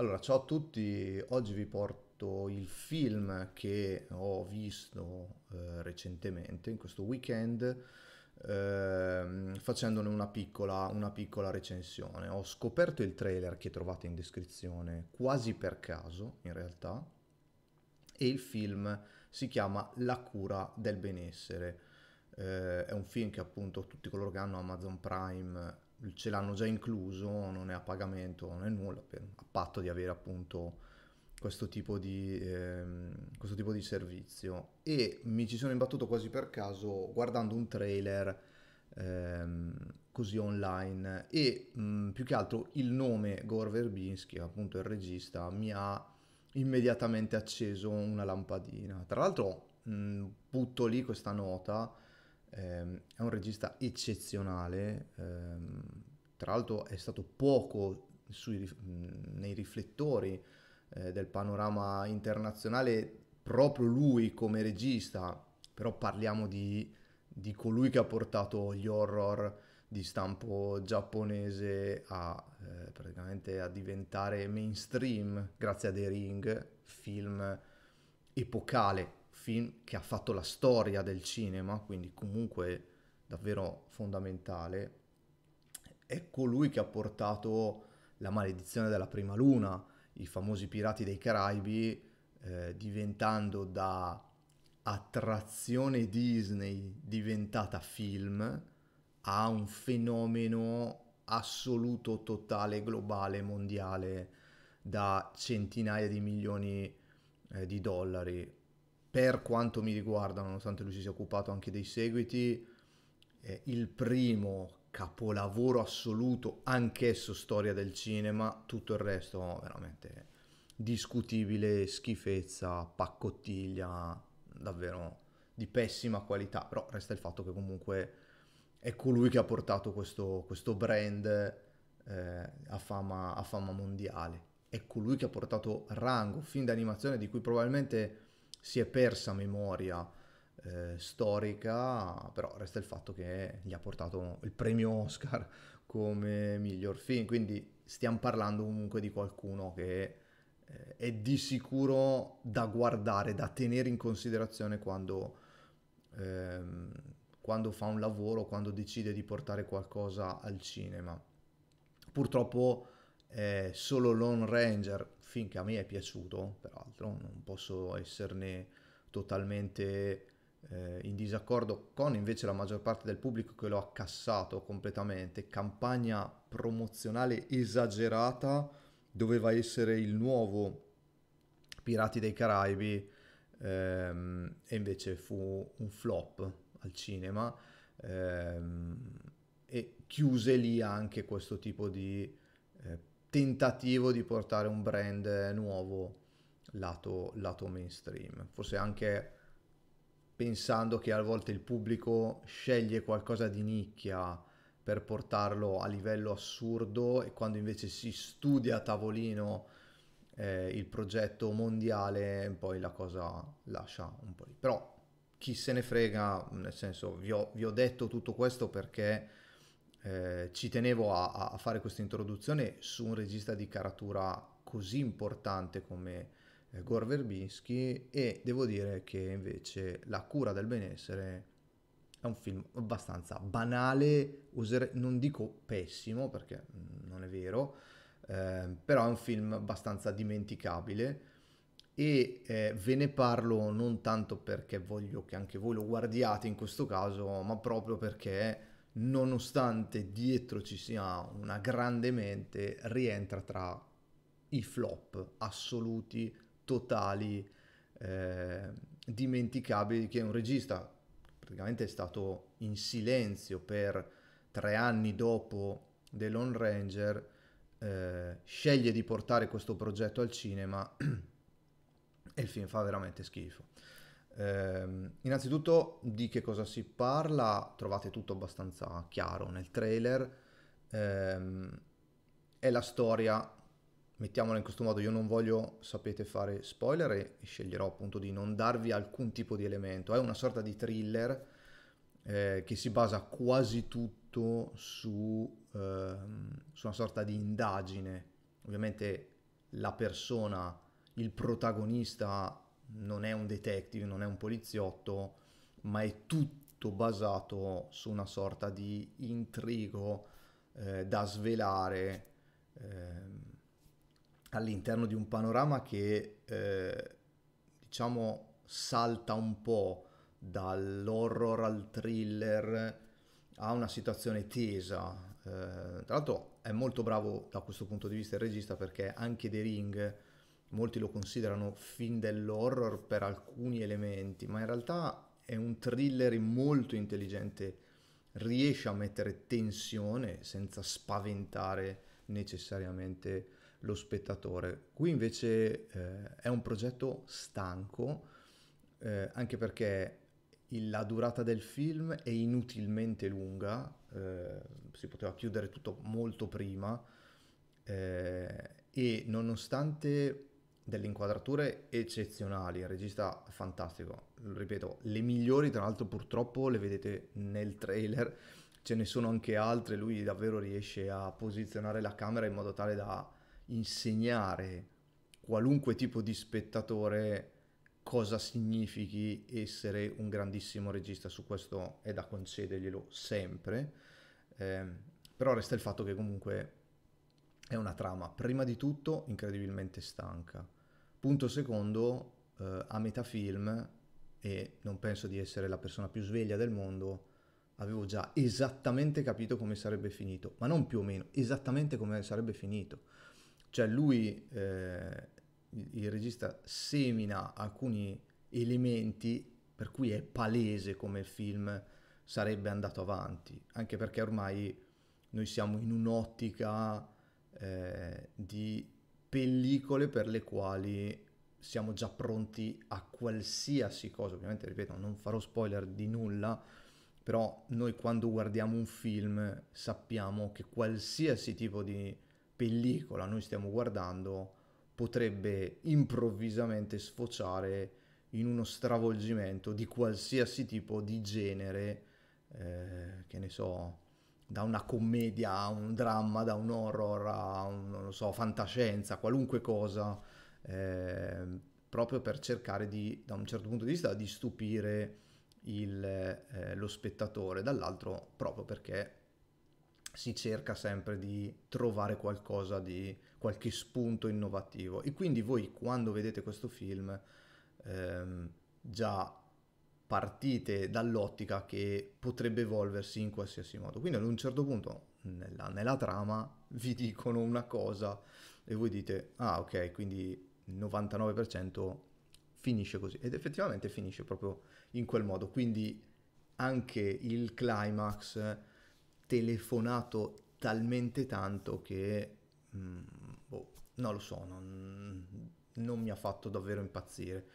Allora, ciao a tutti, oggi vi porto il film che ho visto eh, recentemente, in questo weekend, ehm, facendone una piccola, una piccola recensione. Ho scoperto il trailer che trovate in descrizione quasi per caso, in realtà, e il film si chiama La cura del benessere. Eh, è un film che appunto tutti coloro che hanno Amazon Prime ce l'hanno già incluso, non è a pagamento, non è nulla, per, a patto di avere appunto questo tipo di, ehm, questo tipo di servizio. E mi ci sono imbattuto quasi per caso guardando un trailer ehm, così online e mh, più che altro il nome Gore Verbinski, appunto il regista, mi ha immediatamente acceso una lampadina. Tra l'altro mh, butto lì questa nota ehm, è un regista eccezionale, ehm, tra l'altro è stato poco sui, nei riflettori eh, del panorama internazionale proprio lui come regista, però parliamo di, di colui che ha portato gli horror di stampo giapponese a eh, praticamente a diventare mainstream grazie a The Ring, film epocale film che ha fatto la storia del cinema, quindi comunque davvero fondamentale, è colui che ha portato la maledizione della prima luna, i famosi pirati dei Caraibi, eh, diventando da attrazione Disney diventata film a un fenomeno assoluto, totale, globale, mondiale da centinaia di milioni eh, di dollari per quanto mi riguarda, nonostante lui si sia occupato anche dei seguiti, è il primo capolavoro assoluto, anch'esso storia del cinema, tutto il resto oh, veramente discutibile, schifezza, paccottiglia, davvero di pessima qualità, però resta il fatto che comunque è colui che ha portato questo, questo brand eh, a, fama, a fama mondiale, è colui che ha portato Rango, film d'animazione di cui probabilmente si è persa memoria eh, storica, però resta il fatto che gli ha portato il premio Oscar come miglior film, quindi stiamo parlando comunque di qualcuno che eh, è di sicuro da guardare, da tenere in considerazione quando, ehm, quando fa un lavoro, quando decide di portare qualcosa al cinema. Purtroppo eh, solo Lone Ranger, finché a me è piaciuto, peraltro, non posso esserne totalmente eh, in disaccordo con invece la maggior parte del pubblico che l'ho accassato completamente. Campagna promozionale esagerata, doveva essere il nuovo Pirati dei Caraibi ehm, e invece fu un flop al cinema ehm, e chiuse lì anche questo tipo di eh, tentativo di portare un brand nuovo lato, lato mainstream. Forse anche pensando che a volte il pubblico sceglie qualcosa di nicchia per portarlo a livello assurdo e quando invece si studia a tavolino eh, il progetto mondiale poi la cosa lascia un po' lì. Però chi se ne frega, nel senso vi ho, vi ho detto tutto questo perché eh, ci tenevo a, a, fare questa introduzione su un regista di caratura così importante come eh, Gore Verbinski e devo dire che invece La cura del benessere è un film abbastanza banale, usere, non dico pessimo perché non è vero, eh, però è un film abbastanza dimenticabile e eh, ve ne parlo non tanto perché voglio che anche voi lo guardiate in questo caso, ma proprio perché nonostante dietro ci sia una grande mente, rientra tra i flop assoluti, totali, eh, dimenticabili, che un regista praticamente è stato in silenzio per tre anni dopo The Lone Ranger, eh, sceglie di portare questo progetto al cinema e il film fa veramente schifo. Eh, innanzitutto di che cosa si parla, trovate tutto abbastanza chiaro nel trailer, eh, è la storia, mettiamola in questo modo, io non voglio, sapete, fare spoiler e sceglierò appunto di non darvi alcun tipo di elemento, è una sorta di thriller eh, che si basa quasi tutto su, ehm, su una sorta di indagine, ovviamente la persona, il protagonista non è un detective, non è un poliziotto, ma è tutto basato su una sorta di intrigo eh, da svelare eh, all'interno di un panorama che eh, diciamo salta un po' dall'horror al thriller a una situazione tesa. Eh, tra l'altro è molto bravo da questo punto di vista il regista perché anche The Ring molti lo considerano film dell'horror per alcuni elementi, ma in realtà è un thriller molto intelligente, riesce a mettere tensione senza spaventare necessariamente lo spettatore. Qui invece eh, è un progetto stanco, eh, anche perché la durata del film è inutilmente lunga, eh, si poteva chiudere tutto molto prima eh, e nonostante delle inquadrature eccezionali, il regista fantastico, ripeto, le migliori tra l'altro purtroppo le vedete nel trailer, ce ne sono anche altre, lui davvero riesce a posizionare la camera in modo tale da insegnare qualunque tipo di spettatore cosa significhi essere un grandissimo regista, su questo è da concederglielo sempre, eh, però resta il fatto che comunque è una trama, prima di tutto, incredibilmente stanca. Punto secondo, eh, a metà film, e non penso di essere la persona più sveglia del mondo, avevo già esattamente capito come sarebbe finito, ma non più o meno, esattamente come sarebbe finito. Cioè lui eh, il regista semina alcuni elementi per cui è palese come il film sarebbe andato avanti, anche perché ormai noi siamo in un'ottica eh, di pellicole per le quali siamo già pronti a qualsiasi cosa, ovviamente ripeto non farò spoiler di nulla, però noi quando guardiamo un film sappiamo che qualsiasi tipo di pellicola noi stiamo guardando potrebbe improvvisamente sfociare in uno stravolgimento di qualsiasi tipo di genere, eh, che ne so, da una commedia a un dramma, da un horror a un, non so, fantascienza, qualunque cosa, eh, proprio per cercare di, da un certo punto di vista, di stupire il, eh, lo spettatore, dall'altro proprio perché si cerca sempre di trovare qualcosa di qualche spunto innovativo. E quindi voi quando vedete questo film ehm, già partite dall'ottica che potrebbe evolversi in qualsiasi modo. Quindi ad un certo punto nella, nella trama vi dicono una cosa e voi dite ah ok quindi il 99% finisce così. Ed effettivamente finisce proprio in quel modo. Quindi anche il climax telefonato talmente tanto che mh, mm, boh, non lo so, non, non, mi ha fatto davvero impazzire.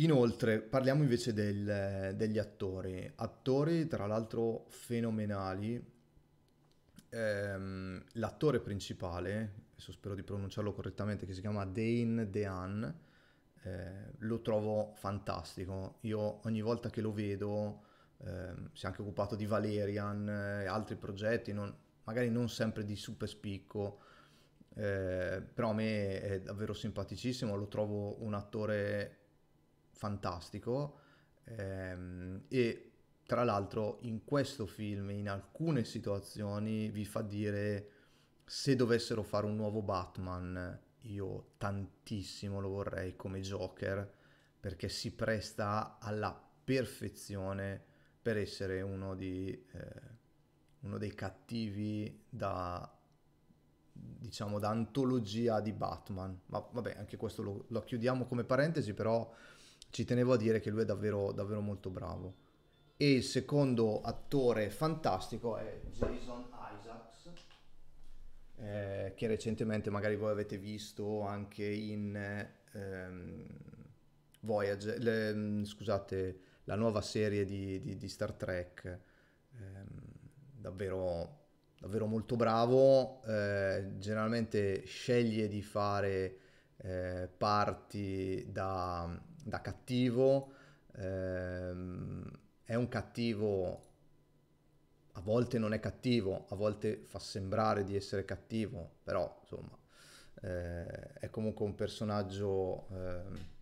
Inoltre, parliamo invece del, degli attori. Attori, tra l'altro, fenomenali. Ehm, l'attore principale, adesso spero di pronunciarlo correttamente, che si chiama Dane DeHaan, eh, lo trovo fantastico. Io ogni volta che lo vedo eh, si è anche occupato di Valerian e altri progetti, non, magari non sempre di super spicco, eh, però a me è davvero simpaticissimo, lo trovo un attore fantastico ehm, e tra l'altro in questo film in alcune situazioni vi fa dire se dovessero fare un nuovo Batman io tantissimo lo vorrei come Joker perché si presta alla perfezione per essere uno, di, eh, uno dei cattivi da, diciamo, da antologia di Batman. Ma vabbè, anche questo lo, lo, chiudiamo come parentesi, però ci tenevo a dire che lui è davvero, davvero molto bravo. E il secondo attore fantastico è Jason Isaacs, eh, che recentemente magari voi avete visto anche in ehm, Voyage, le, scusate, la nuova serie di, di, di Star Trek, eh, davvero, davvero molto bravo, eh, generalmente sceglie di fare eh, parti da, da cattivo, ehm, è un cattivo, a volte non è cattivo, a volte fa sembrare di essere cattivo, però insomma eh, è comunque un personaggio eh,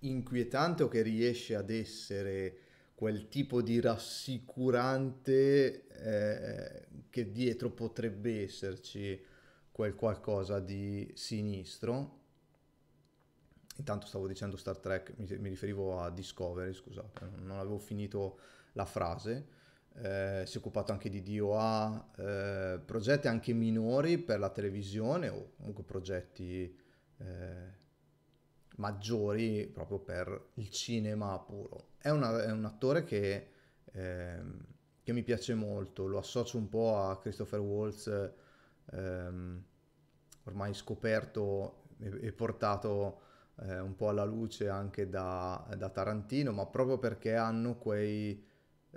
inquietante o che riesce ad essere quel tipo di rassicurante eh, che dietro potrebbe esserci quel qualcosa di sinistro. Intanto stavo dicendo Star Trek, mi, mi riferivo a Discovery, scusate, non avevo finito la frase. Eh, si è occupato anche di DOA, eh, progetti anche minori per la televisione o comunque progetti eh, maggiori proprio per il cinema puro. È, una, è un attore che, ehm, che, mi piace molto, lo associo un po' a Christopher Waltz, ehm, ormai scoperto e, portato eh, un po' alla luce anche da, da, Tarantino, ma proprio perché hanno quei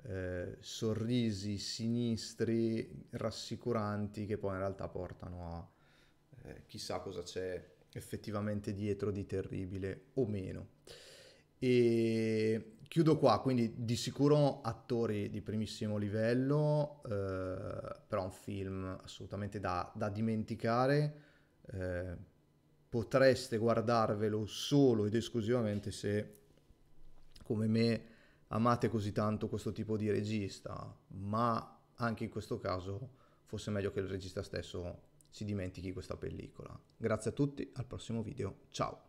eh, sorrisi sinistri, rassicuranti, che poi in realtà portano a eh, chissà cosa c'è effettivamente dietro di terribile o meno. E chiudo qua, quindi di sicuro attori di primissimo livello, eh, però un film assolutamente da, da dimenticare. Eh, potreste guardarvelo solo ed esclusivamente se, come me, amate così tanto questo tipo di regista, ma anche in questo caso fosse meglio che il regista stesso si dimentichi questa pellicola. Grazie a tutti, al prossimo video, ciao!